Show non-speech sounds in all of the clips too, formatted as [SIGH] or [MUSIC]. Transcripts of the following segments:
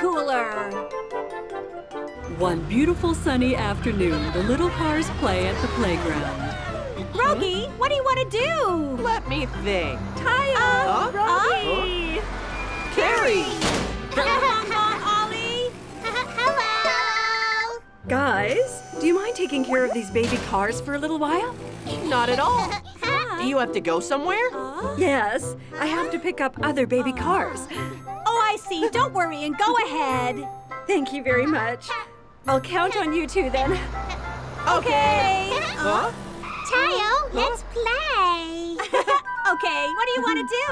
cooler. One beautiful sunny afternoon, the little cars play at the playground. Rogi, what do you want to do? Let me think. Tayo! Uh, huh? Rogi! Carry! Come [LAUGHS] on, Oli! Hello! Guys, do you mind taking care of these baby cars for a little while? Not at all. [LAUGHS] Do you have to go somewhere? Yes, I have to pick up other baby cars. I see. Don't worry and go ahead. Thank you very much. I'll count on you two then. Okay. Huh? Tayo, let's play. [LAUGHS] okay, what do you want to do?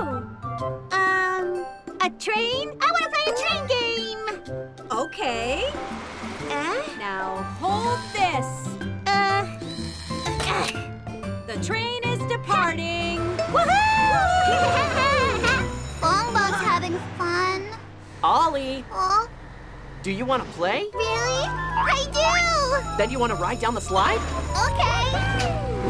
Um, a train? I want to play a train game. Okay. Uh, Now hold this. uh, The train is departing. Bong [LAUGHS] Bong's having fun. Oli, do you want to play? really? I do. Then you want to ride down the slide? Okay.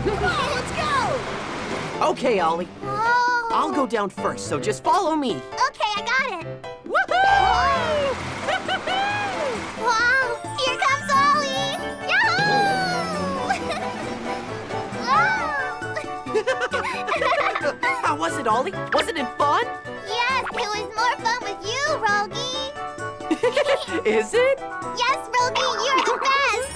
Come [LAUGHS] on, let's go. Okay, Oli. Oh. I'll go down first, so just follow me. Okay, I got it. Woohoo! Wow, here comes Oli! Yahoo! [LAUGHS] [LAUGHS] How was it, Oli? Wasn't it fun? Yes, it was more fun with you, Rogi. [LAUGHS] Is it? Yes, Rogi, you're the best.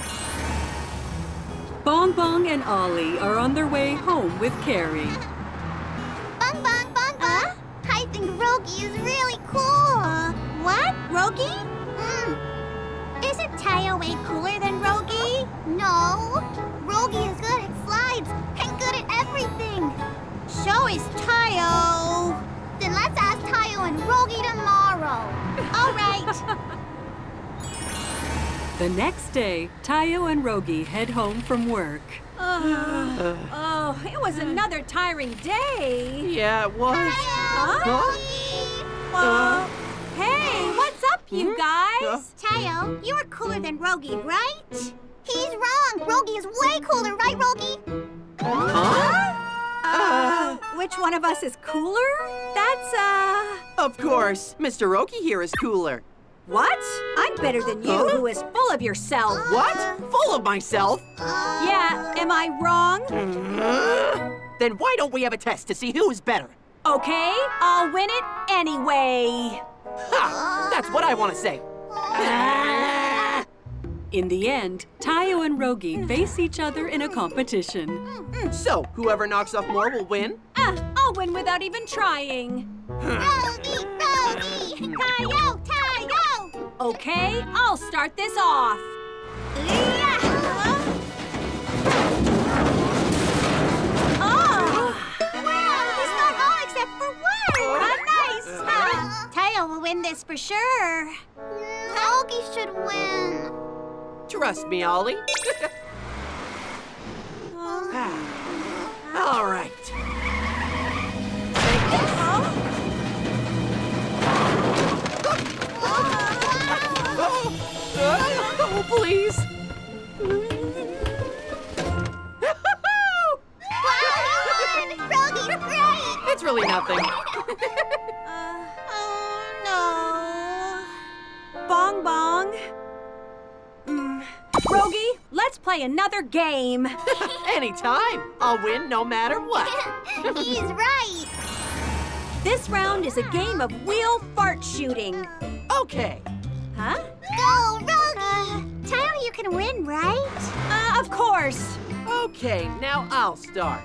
Bongbong and Oli are on their way home with Carry. [LAUGHS] Bong bong bong bong. I think Rogi is really cool. Uh, What? Rogi? Mm. Isn't Tayo way cooler than Rogi? No. Rogi is good at slides and good at everything. So is Tayo. Then let's ask Tayo and Rogi tomorrow. All right. [LAUGHS] The next day, Tayo and Rogi head home from work. Oh, oh, it was another tiring day. Yeah, it was. Tayo, Huh? Rogi. Uh, hey, what's up, you guys? Tayo, you are cooler than Rogi, right? He's wrong. Rogi is way cooler, right, Rogi? Huh? Uh, which one of us is cooler? That's, uh, Of course, Mr. Rogi here is cooler. what? I'm better than you, Huh? who is full of yourself. What? Full of myself? Uh, Yeah, am I wrong? Then why don't we have a test to see who is better? Okay, I'll win it anyway. Ha! That's what I want to say. In the end, Tayo and Rogi face each other in a competition. So, whoever knocks off more will win? Ah, I'll win without even trying. Rogi, Rogi. Tayo, Tayo. Okay, I'll start this off. Oh, Wow, he's got all except for one. nice. Uh, Tayo will win this for sure. Rogi should win. Trust me, Oli. Ah. All right. Oh, please. Won! Great! It's really nothing. [LAUGHS] play another game. [LAUGHS] Anytime. I'll win no matter what. [LAUGHS] He's right! This round is a game of wheel fart shooting. Okay. Huh? Go, Rogi! Tayo, you can win, right? Uh, of course. Okay, now I'll start.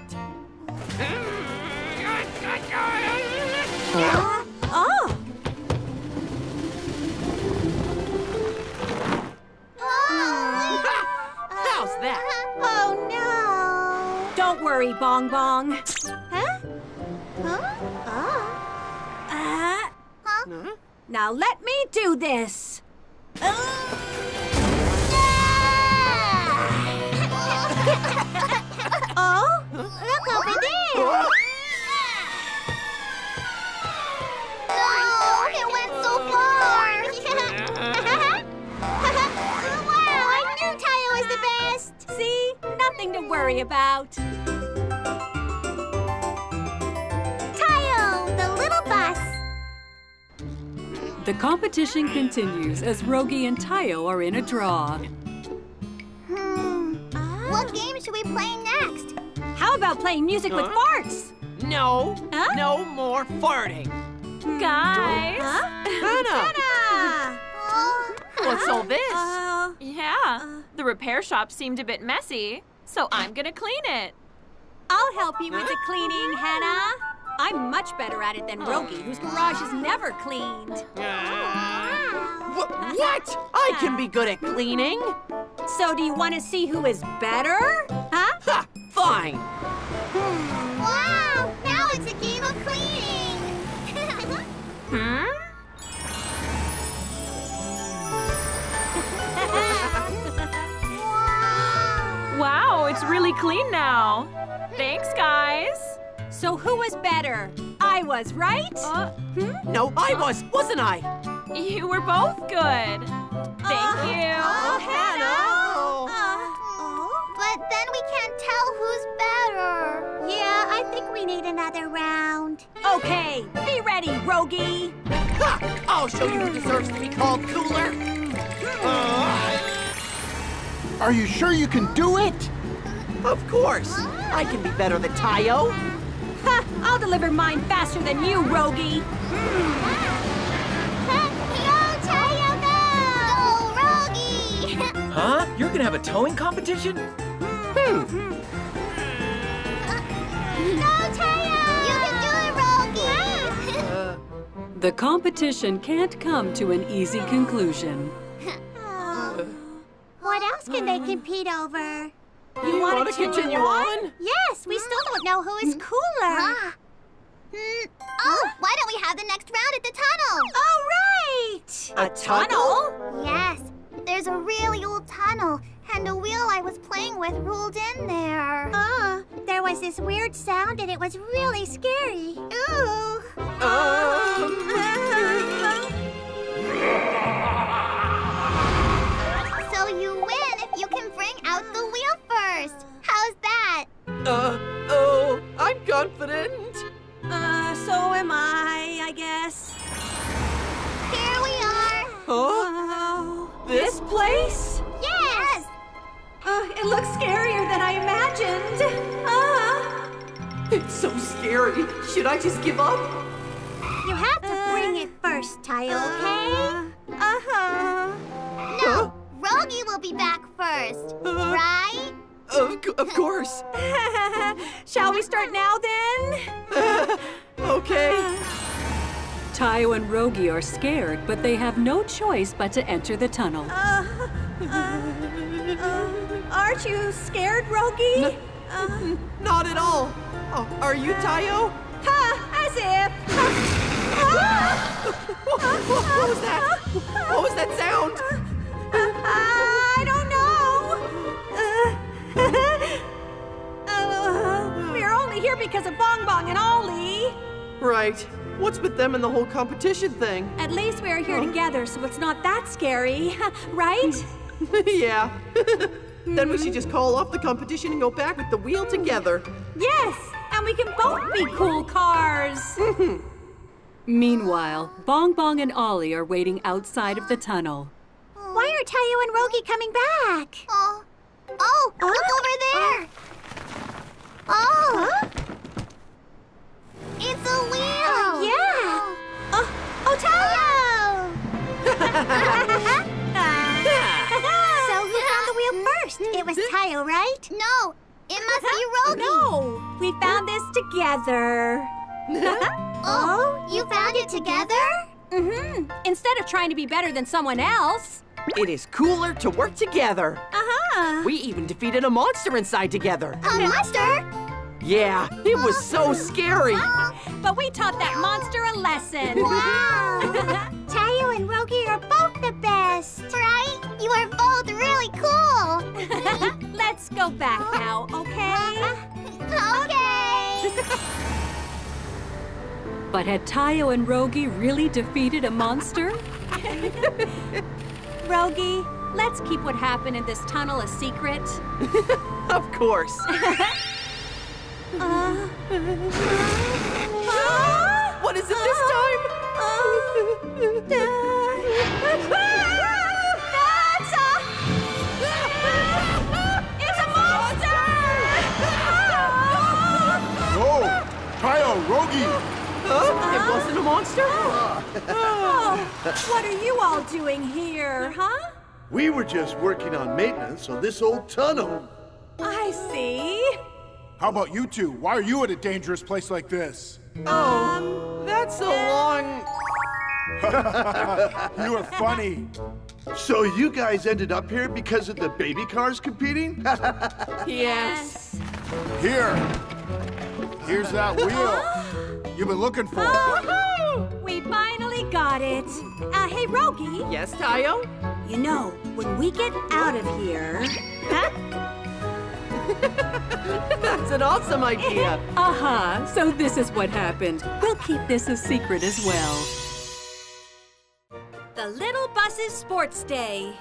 Oh, Oh, That? oh no! don't worry, Bongbong. Huh? Huh? Oh. Uh, Huh? Huh? now let me do this. [LAUGHS] Oh, Look over there! No, it went so far! Nothing to worry about. Tayo, the little bus! The competition continues as Rogi and Tayo are in a draw. Hmm. What game should we play next? How about playing music with farts? No, Huh? no more farting. Guys. Hana, Ah. Oh. what's all this? Uh, Yeah. The repair shop seemed a bit messy, so I'm gonna clean it. I'll help you with the cleaning, Hana. I'm much better at it than Rogi, whose garage is never cleaned. Wha- what? I can be good at cleaning. So do you want to see who is better? Huh? Ha, fine. [SIGHS] Wow! Now it's a game of cleaning. [LAUGHS] Hmm? It's really clean now. Thanks, guys. So who was better? I was, right? Uh, hmm? No, I was, wasn't I? you were both good. Thank uh, you. Uh, oh, Hana. Uh, but then we can't tell who's better. Yeah, I think we need another round. Okay, be ready, Rogi. Ha! I'll show you who deserves to be called cooler. Hmm. Are you sure you can do it? Of course. I can be better than Tayo. Ha, I'll deliver mine faster than you, Rogi. Go, Tayo, go! Go, Rogi! Huh? You're gonna have a towing competition? Hmm. Go, Tayo! You can do it, Rogi! The competition can't come to an easy conclusion. what else can they compete over? You wanna want to continue on? Yes, we still don't know who is cooler. Hmm. Oh, why don't we have the next round at the tunnel? All right. A tunnel? Yes, there's a really old tunnel, and the wheel I was playing with rolled in there. Uh, there was this weird sound, and it was really scary. Ooh. So scared, but they have no choice but to enter the tunnel. Uh, uh, uh, aren't you scared, Rogi? Uh, Not at all. Oh, are you Tayo? ha, as if. [LAUGHS] What, what- what was that? What was that sound? I don't know. [LAUGHS] Uh, we're only here because of Bongbong and Oli. Right. What's with them and the whole competition thing? At least we are here together, so it's not that scary, [LAUGHS] right? [LAUGHS] yeah. [LAUGHS] then we should just call off the competition and go back with the wheel together. yes, and we can both be cool cars. Meanwhile, Bongbong and Oli are waiting outside of the tunnel. Why are Tayo and Rogi coming back? Oh, oh, look over there. Oh, it's a wheel. Yeah. Tayo. [LAUGHS] [LAUGHS] so who found the wheel first? It was Tayo, right? No, it must be Rogi. no, we found this together. [LAUGHS] Oh, you found it together? Mm-hmm. Instead of trying to be better than someone else. It is cooler to work together. Uh-huh. We even defeated a monster inside together. A monster? Yeah, it was so scary. But we taught that monster a lesson. Wow! [LAUGHS] Tayo and Rogi are both the best. Right? You are both really cool. [LAUGHS] Let's go back now, okay? okay. [LAUGHS] But had Tayo and Rogi really defeated a monster? Rogi, let's keep what happened in this tunnel a secret. Of course. Uh, uh, what is it this time? That's. It's a monster! No! Kyle, Rogi! It wasn't a monster? oh, what are you all doing here, huh? We were just working on maintenance on this old tunnel. I how about you two? Why are you at a dangerous place like this? Oh, that's a long. [LAUGHS] You are funny. So you guys ended up here because of the baby cars competing? [LAUGHS] [LAUGHS] Yes. Here. Here's that wheel. [GASPS] You've been looking for. Oh, we finally got it. Uh, hey, Rogi, Yes, Tayo? you know, when we get out of here... Huh? [LAUGHS] That's an awesome idea. Aha, so this is what happened. We'll keep this a secret as well. The Little Buses Sports Day.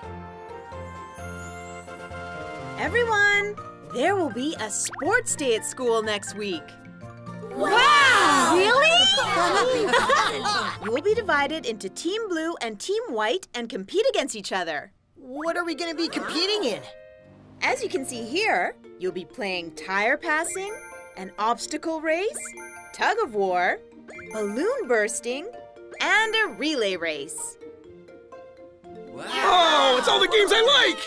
Everyone, there will be a sports day at school next week. Wow! Really? You [LAUGHS] will be divided into Team Blue and Team White and compete against each other. What are we going to be competing in? As you can see here, you'll be playing tire passing, an obstacle race, tug of war, balloon bursting, and a relay race. Oh, it's all the games I like!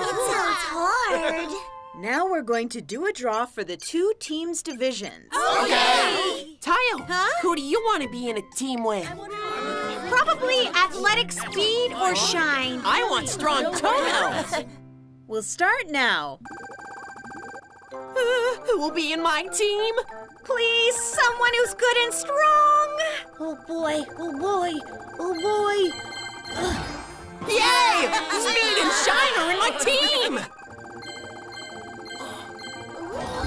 It sounds hard. [LAUGHS] Now we're going to do a draw for the two teams' divisions. Okay. Tayo, who do you want to be in a team with? Probably athletic speed or shine. I want strong toenails. [LAUGHS] We'll start now. Uh, who will be in my team? Please, someone who's good and strong. Oh boy, oh boy, oh boy. Yay! Speed and shine are in my team!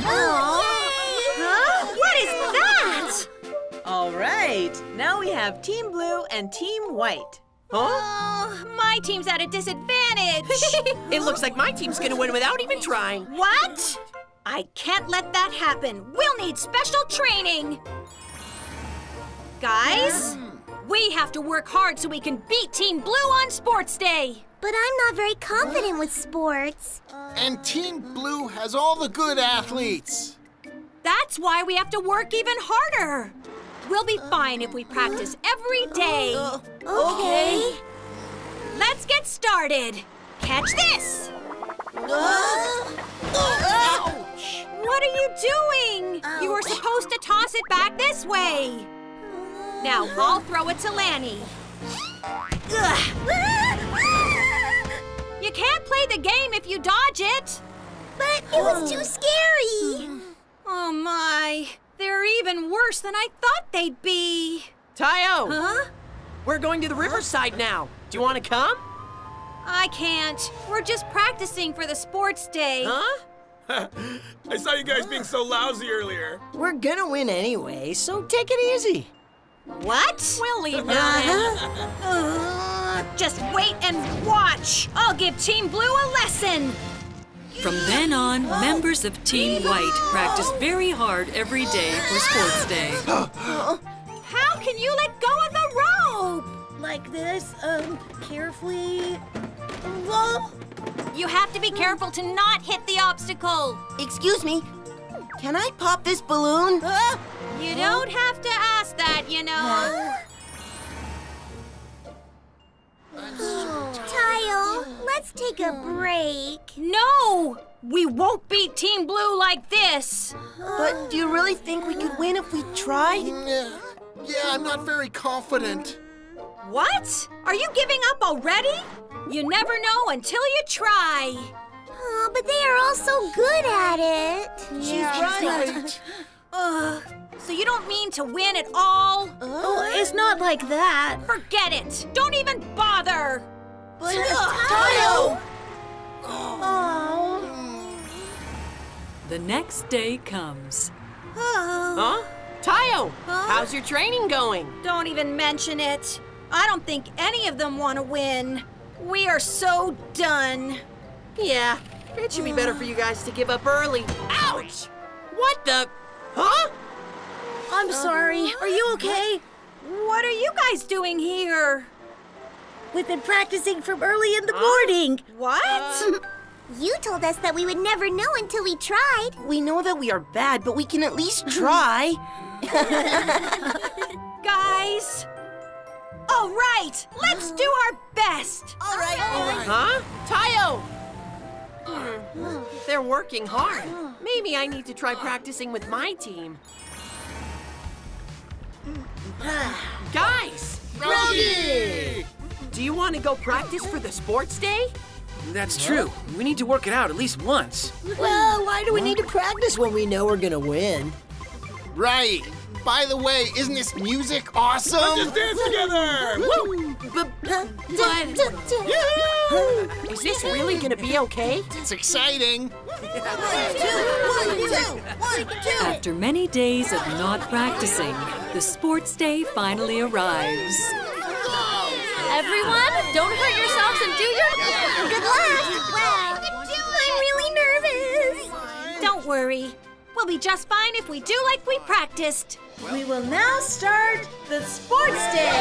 Huh? All right, now we have Team Blue and Team White. Huh? Oh, my team's at a disadvantage. [LAUGHS] It looks like my team's gonna win without even trying. what? I can't let that happen. We'll need special training. Guys, hmm. we have to work hard so we can beat Team Blue on Sports Day. But I'm not very confident with sports. And Team Blue has all the good athletes. That's why we have to work even harder. We'll be fine if we practice every day. Okay. Let's get started. Catch this. Ouch! What are you doing? You were supposed to toss it back this way. Now I'll throw it to Lani. You can't play the game if you dodge it. But it was too scary. Oh my, they're even worse than I thought they'd be. Tayo, Huh? we're going to the riverside now. Do you want to come? I can't. We're just practicing for the sports day. Huh? [LAUGHS] I saw you guys being so lousy earlier. We're gonna win anyway, so take it easy. What? We'll leave now. then. Uh, just wait and watch. I'll give Team Blue a lesson. From then on, members of Team White practice very hard every day for Sports Day. [GASPS] How can you let go of the rope? Like this, um, carefully. Whoa! You have to be careful to not hit the obstacle. Excuse me. Can I pop this balloon? You don't have to ask that, you know. [GASPS] Tayo, let's take a break. No! We won't beat Team Blue like this. But do you really think we could win if we tried? Mm, yeah, yeah I'm not very confident. What? Are you giving up already? You never know until you try. Oh, but they are all so good at it. She's right. Ugh. So you don't mean to win at all? Oh, it's not like that. Forget it. Don't even bother. But Tayo! Oh. The next day comes. Huh? Tayo, how's your training going? Don't even mention it. I don't think any of them want to win. We are so done. Yeah, it should be better for you guys to give up early. Ouch! What the? Huh? I'm sorry. Are you okay? What are you guys doing here? We've been practicing from early in the morning. What? Uh, [LAUGHS] you told us that we would never know until we tried. We know that we are bad, but we can at least try. [LAUGHS] [LAUGHS] Guys! All right, let's do our best. All right. All right. Huh? Tayo! They're working hard. Maybe I need to try practicing with my team. [SIGHS] Guys! Rogi! Do you want to go practice for the sports day? That's true. We need to work it out at least once. Well, why do we need to practice when we know we're gonna win? Right. By the way, isn't this music awesome? Let's just dance together! Woo! Is this really gonna be okay? It's exciting. After many days of not practicing, the sports day finally arrives. Everyone, don't hurt yourselves and do your. Good luck! Wow. I'm really nervous. Don't worry. We'll be just fine if we do like we practiced. We will now start the sports day.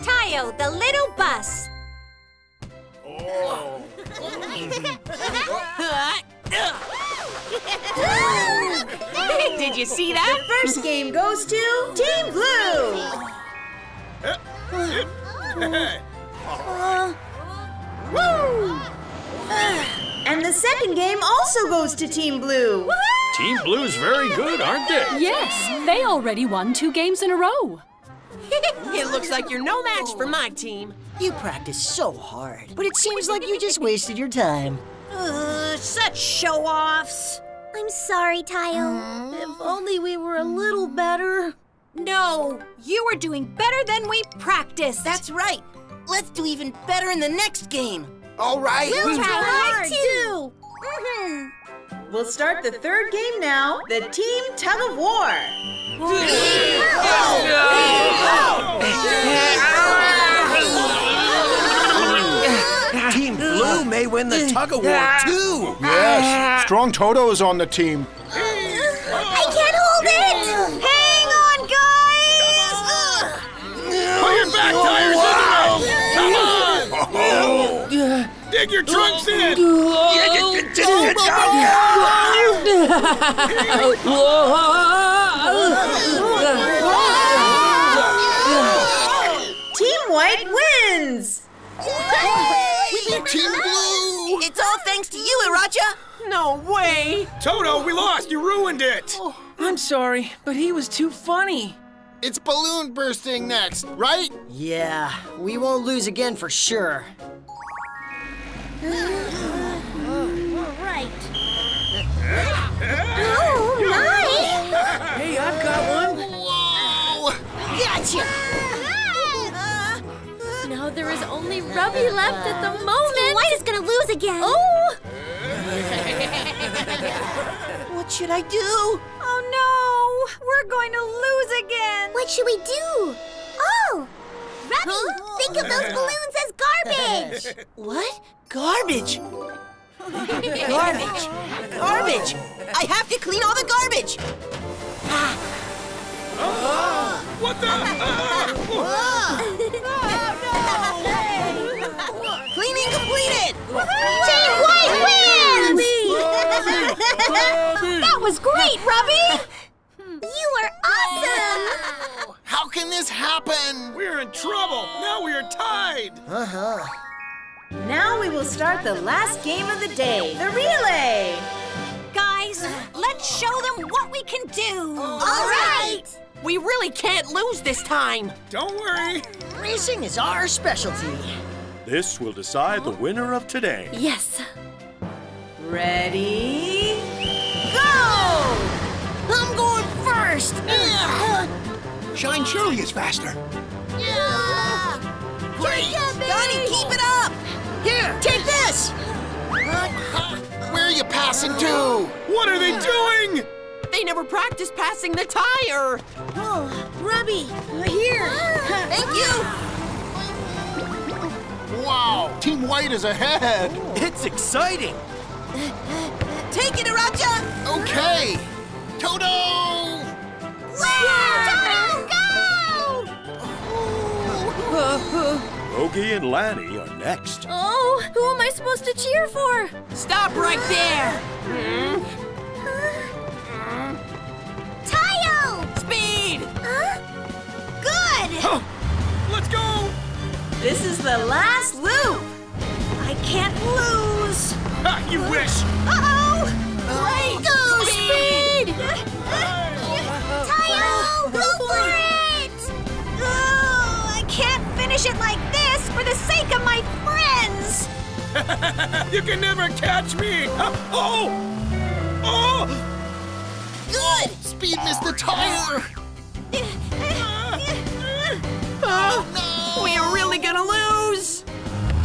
Tayo, the little bus. Oh. [LAUGHS] [LAUGHS] [LAUGHS] Did you see that? First game goes to Team Blue. [LAUGHS] And the second game also goes to Team Blue. Team Blue's very good, aren't they? Yes, they already won two games in a row. [LAUGHS] it looks like you're no match for my team. You practice so hard, but it seems like you just wasted your time. Uh, such show-offs. I'm sorry, Tayo. If only we were a little better. No, you were doing better than we practiced. That's right. Let's do even better in the next game. All right. We'll try hard, too. Mhm. We'll start the third game now, the Team Tug of War. Team Blue may win the tug of war too. Yes. Strong Toto is on the team. I can't hold it! Hang on, guys! Put your back tires into it! Come on! Dig your trunks in! Oh, team White wins. Oh, oh, Team Blue! It's all thanks to you, Iracha. No way! Toto, we lost! You ruined it! Oh, I'm sorry, but he was too funny. It's balloon bursting next, right? Yeah, we won't lose again for sure. Right. [LAUGHS] Oh, my! Hey, I've got one. Whoa! Gotcha! Now there is only Rubby left at the moment. White is gonna lose again. Oh! [LAUGHS] What should I do? Oh no! We're going to lose again! What should we do? Oh! Rubby, think of those balloons as garbage! [LAUGHS] What? Garbage! garbage! Garbage! I have to clean all the garbage! What the? [LAUGHS] That was great, Rubby! [LAUGHS] You are awesome! How can this happen? We're in trouble! Now we are tied! Uh-huh. Now we will start the last game of the day, the relay. Guys, let's show them what we can do! All right! We really can't lose this time. Don't worry! Racing is our specialty. This will decide the winner of today. Yes. Ready? First! [LAUGHS] Shine surely is faster. Great! Donnie, keep it up! Here, take this! [LAUGHS] Where are you passing to? What are they doing? They never practiced passing the tire. Oh, Rubby, here! Ah. Thank you! Wow, Team White is ahead. It's exciting. [LAUGHS] Take it, Iracha! Okay. Toto! Wow! Go! Rogi and Lani are next. Oh, who am I supposed to cheer for? Stop right there! Tayo! Speed! Good! Let's go! This is the last loop. I can't lose. Ha, you wish! Uh-oh! Great! Go, Speed! Speed! Go for it! Oh, I can't finish it like this for the sake of my friends. [LAUGHS] you can never catch me! Uh, oh! Oh! Good! Speed missed the tire! Oh, we are really gonna lose!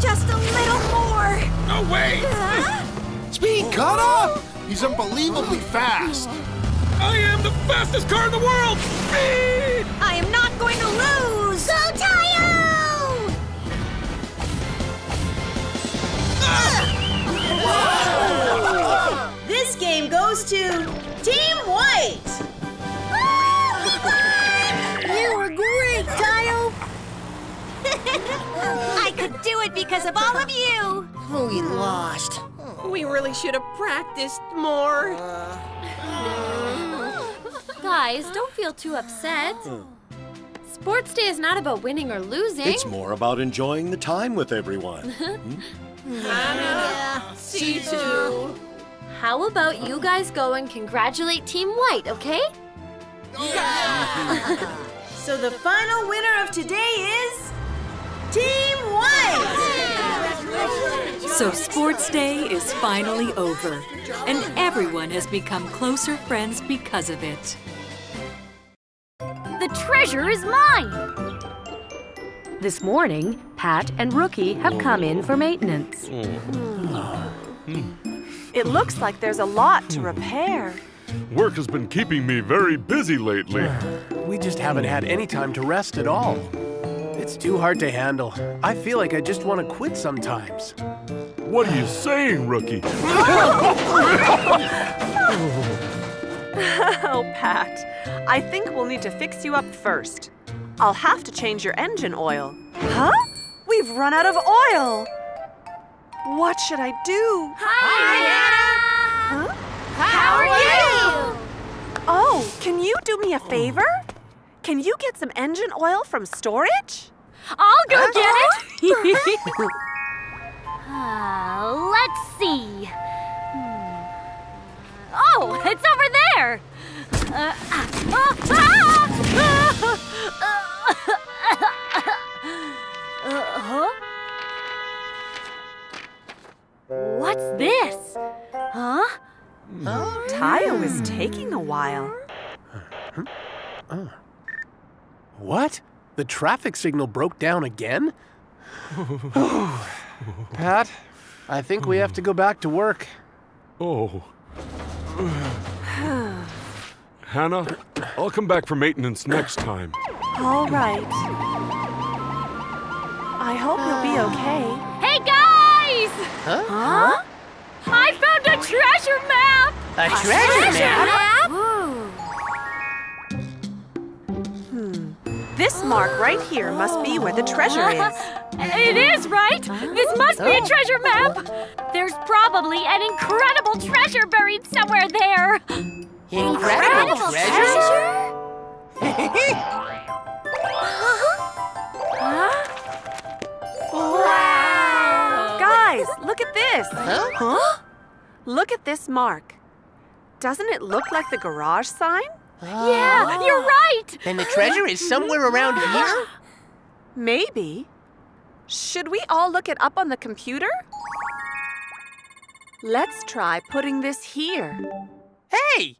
Just a little more. No way! Uh-huh. Speed caught up! He's unbelievably fast. I am the fastest car in the world! Speed! I am not going to lose. Go, Tayo! [LAUGHS] This game goes to Team White. You were great, Tayo. [LAUGHS] I could do it because of all of you. We lost. We really should have practiced more. Uh, Guys, don't feel too upset. Hmm. Sports Day is not about winning or losing. It's more about enjoying the time with everyone. [LAUGHS] Hmm? Cito. How about you guys go and congratulate Team White, okay? Yeah! [LAUGHS] So the final winner of today is Team White. So Sports Day is finally over, and everyone has become closer friends because of it. The treasure is mine! This morning, Pat and Rookie have come in for maintenance. Hmm. Hmm. It looks like there's a lot to repair. Work has been keeping me very busy lately. We just haven't had any time to rest at all. It's too hard to handle. I feel like I just want to quit sometimes. What are you saying, Rookie? [LAUGHS] [LAUGHS] [LAUGHS] oh, Pat. I think we'll need to fix you up first. I'll have to change your engine oil. Huh? We've run out of oil! What should I do? Hi, Huh? How are you? Oh, can you do me a favor? Can you get some engine oil from storage? I'll go get it! [LAUGHS] Uh, let's see. Oh, it's over there! Uh, ah, ah, ah! Uh, huh? What's this? Huh? Tayo is taking a while. What? The traffic signal broke down again? [SIGHS] Pat, I think we have to go back to work. Oh. Hana, I'll come back for maintenance next time. All right. I hope you'll be okay. Hey guys! Huh? Huh? I found a treasure map! A treasure map? Hmm. This mark right here must be where the treasure is. It is, right? This must be a treasure map! There's probably an incredible treasure buried somewhere there! Incredible treasure? [LAUGHS] Wow! Guys, look at this. Huh? Huh? Look at this mark. Doesn't it look like the garage sign? Yeah, you're right! Then the treasure is somewhere around here? [GASPS] Maybe. Should we all look it up on the computer? Let's try putting this here. Hey!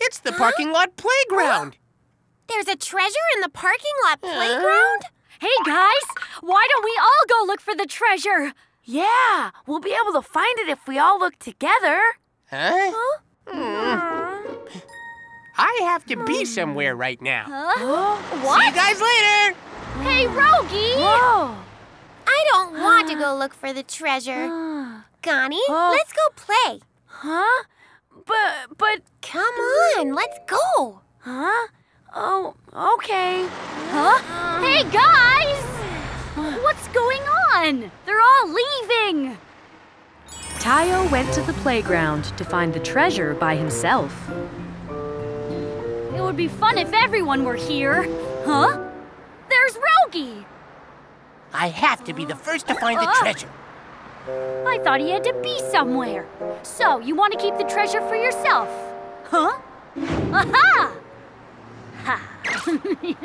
It's the parking lot playground! [GASPS] There's a treasure in the parking lot playground? Hey guys, why don't we all go look for the treasure? Yeah, we'll be able to find it if we all look together. Huh? Hmm. I have to be hmm. somewhere right now. Huh? See you guys later! Hey, Rogi! Whoa! I don't want to go look for the treasure. Gani, let's go play. Huh? But, but... Come on, let's go. Huh? Oh, okay. Huh? Uh-huh. Hey, guys! What's going on? They're all leaving. Tayo went to the playground to find the treasure by himself. It would be fun if everyone were here. Huh? There's Rogi. I have to be the first to find the Ah. treasure. I thought he had to be somewhere. So, you want to keep the treasure for yourself? Huh? Aha! Ha. [LAUGHS]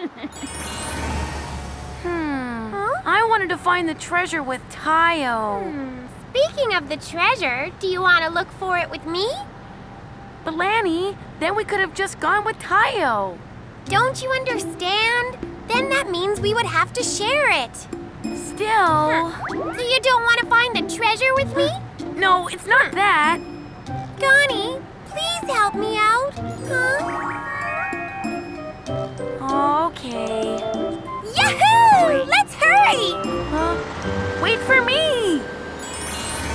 Hmm. I wanted to find the treasure with Tayo. Speaking of the treasure, do you want to look for it with me? But Lani, then we could have just gone with Tayo. Don't you understand? Then that means we would have to share it. Still. So you don't want to find the treasure with me? No, it's not that. Gani, please help me out. Huh? Okay. Yahoo! Let's hurry! Huh? Wait for me!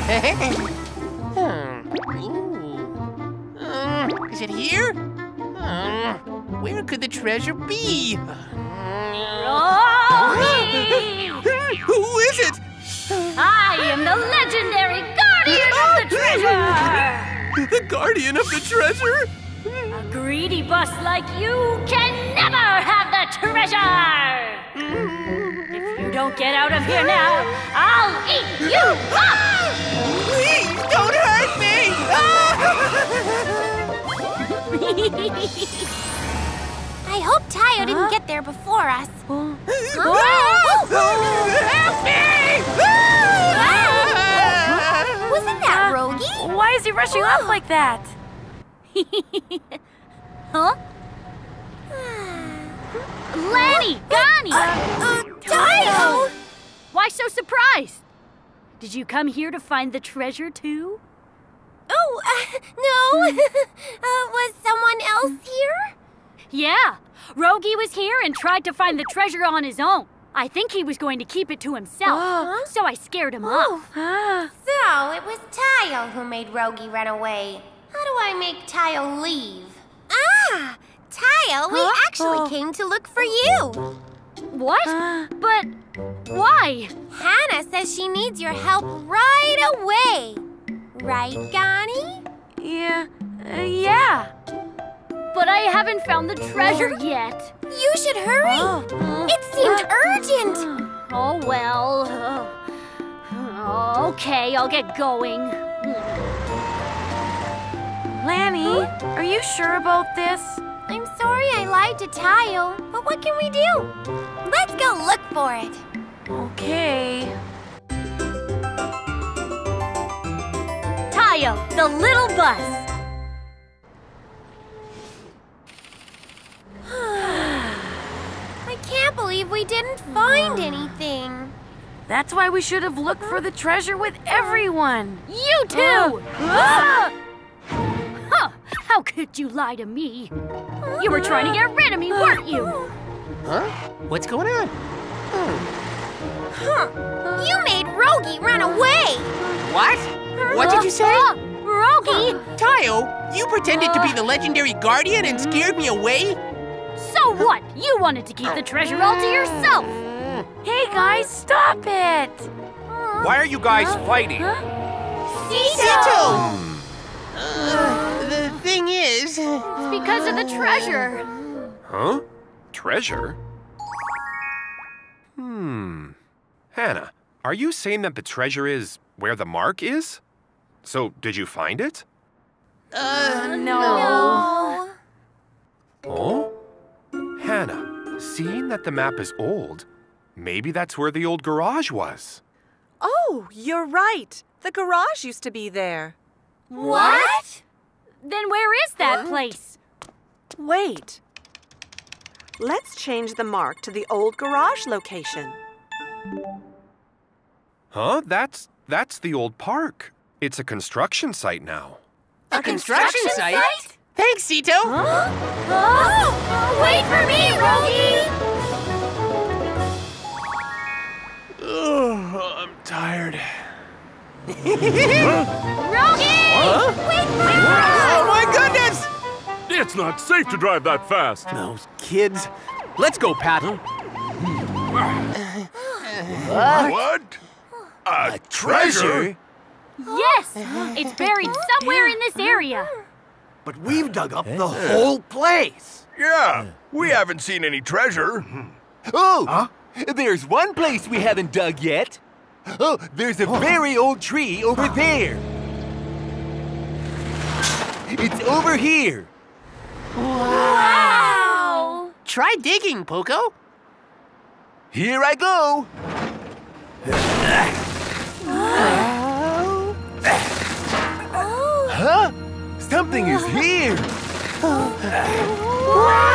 [LAUGHS] is it here? Uh, where could the treasure be? [LAUGHS] Who is it? I am the legendary guardian of the treasure! [LAUGHS] The guardian of the treasure? A greedy bus like you can never have the treasure! If you don't get out of here now, I'll eat you up! [LAUGHS] I hope Tayo didn't get there before us. [GASPS] Huh? Help me! Wasn't that Rogi? Why is he rushing off like that? [LAUGHS] huh? Lani! Gani! [GASPS] Uh, Tayo! Why so surprised? Did you come here to find the treasure too? Oh, uh, [LAUGHS] no. [LAUGHS] uh, was someone else here? Yeah, Rogi was here and tried to find the treasure on his own. I think he was going to keep it to himself, so I scared him off. So, it was Tayo who made Rogi run away. How do I make Tayo leave? Ah! Tayo, we actually came to look for you. What? but why? Hana says she needs your help right away. Right, Gani? Yeah. Uh, yeah. But I haven't found the treasure yet. You should hurry. It seemed urgent. Oh, well. uh, okay, I'll get going. Lani, are you sure about this? I'm sorry I lied to Tayo, but what can we do? Let's go look for it. Okay. Tayo, the little bus. [SIGHS] I can't believe we didn't find [SIGHS] anything. That's why we should have looked for the treasure with everyone. You [GASPS] too! Ah! [GASPS] Huh, how could you lie to me? You were trying to get rid of me, weren't you? [GASPS] Huh? What's going on? Huh. You made Rogi run away. What? What did you say? Uh, Rogi! [GASPS] Tayo, you pretended to be the legendary guardian and scared me away? So what? You wanted to keep the treasure all to yourself. Hey guys, stop it! Why are you guys fighting? Cito! Uh, the thing is... It's because of the treasure. Huh? Treasure? Hmm. Hana, are you saying that the treasure is where the mark is? So, did you find it? Uh, No. Oh? Hana, seeing that the map is old, maybe that's where the old garage was. Oh, you're right. The garage used to be there. What? Then where is that place? Wait. Let's change the mark to the old garage location. Huh? That's that's the old park. It's a construction site now. A construction site? Thanks, Cito! Oh, wait for me, Rogi! Oh, I'm tired. [LAUGHS] Rogi! Wait for Oh my goodness! It's not safe to drive that fast. Those kids. Let's go, Pat. [SIGHS] What? What? A treasure? Yes! It's buried somewhere in this area. But we've dug up the whole place. Yeah, we haven't seen any treasure. Oh! There's one place we haven't dug yet. Oh, there's a very old tree over there. It's over here. Wow! Try digging, Poco. Here I go. Huh? Something is [LAUGHS] here. Wow!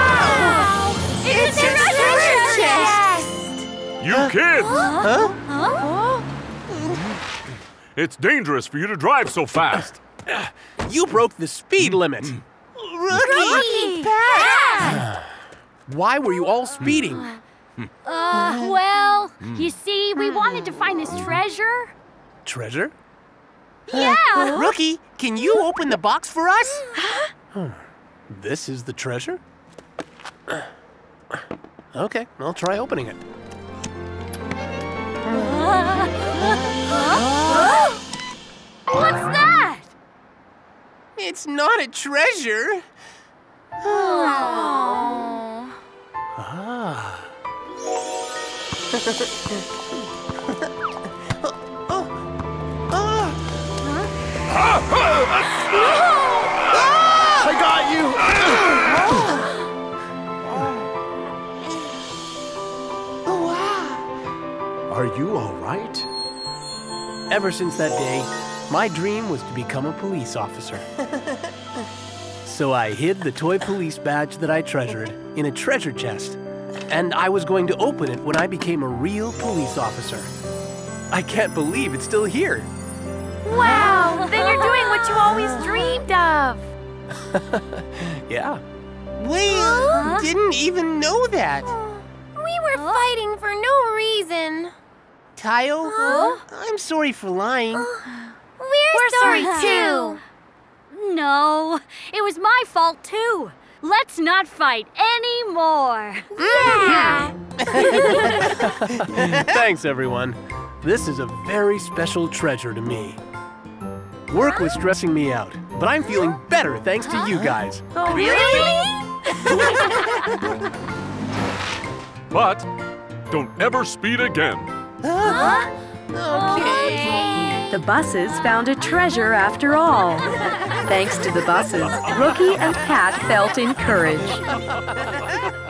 It's, a treasure chest! You kids! Huh? It's dangerous for you to drive so fast. You broke the speed mm. limit. Mm. Rookie! Pat! Why were you all speeding? Uh, uh well, mm. you see, we wanted to find this treasure. Treasure? Yeah! Rookie, can you open the box for us? This is the treasure? Okay, I'll try opening it. What's that? It's not a treasure. Oh. Ah. [LAUGHS] I got you! Are you all right? Ever since that day, my dream was to become a police officer. so I hid the toy police badge that I treasured in a treasure chest, and I was going to open it when I became a real police officer. I can't believe it's still here. Wow! Then you're doing what you always dreamed of. [LAUGHS] Yeah. We uh, didn't even know that. We were fighting for no reason. Tayo, Huh? I'm sorry for lying. [GASPS] We're, sorry, too. No, it was my fault too. Let's not fight anymore. Yeah! [LAUGHS] Thanks, everyone. This is a very special treasure to me. Work was stressing me out, but I'm feeling better thanks to you guys. Oh, really? [LAUGHS] But don't ever speed again. Okay. The buses found a treasure after all. Thanks to the buses, Rookie and Pat felt encouraged. [LAUGHS]